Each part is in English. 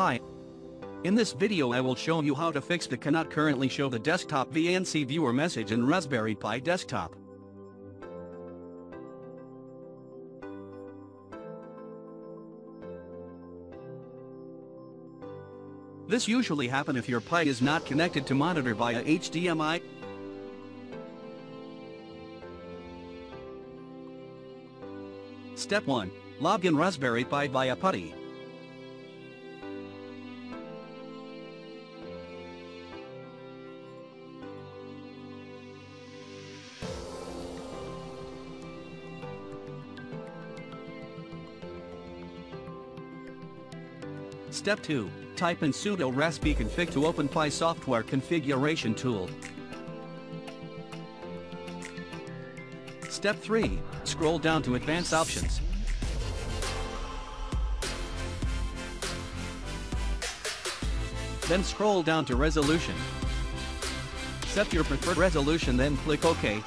Hi. In this video I will show you how to fix the cannot currently show the desktop VNC viewer message in Raspberry Pi desktop. This usually happen if your Pi is not connected to monitor via HDMI. Step 1. Log in Raspberry Pi via PuTTY. Step 2. Type in sudo raspi-config to open Pi software configuration tool. Step 3. Scroll down to advanced options. Then scroll down to resolution. Set your preferred resolution then click OK.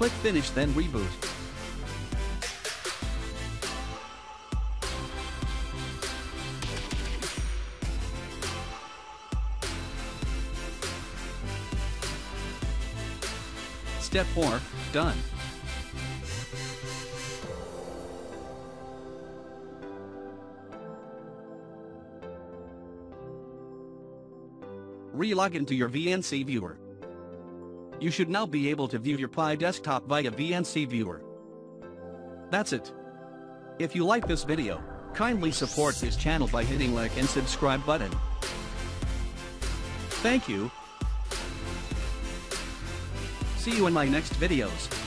Click Finish then reboot. Step 4, done. Relog into your VNC viewer. You should now be able to view your Pi desktop via VNC viewer. That's it. If you like this video, kindly support this channel by hitting like and subscribe button. Thank you. See you in my next videos.